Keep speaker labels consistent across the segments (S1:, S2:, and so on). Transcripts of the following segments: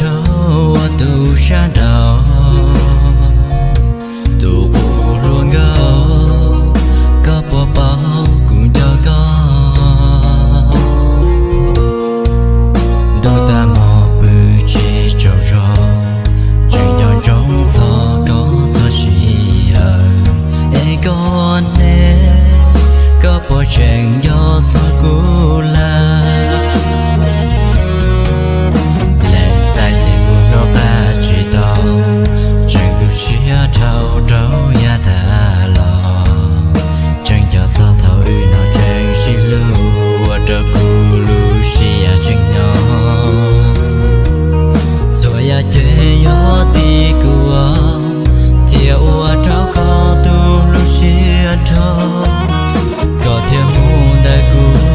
S1: thao tu ra đào tu bu luôn gao Có thêm.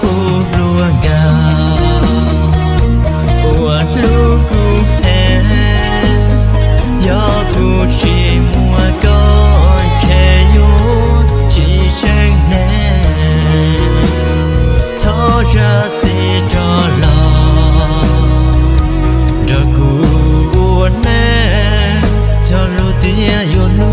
S1: ku luanga Ua lu ku e Ya ku chi mua con che yu chi chen ne ra si cho lo Ra ku ua ne Cho lu tia yu lu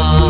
S1: oh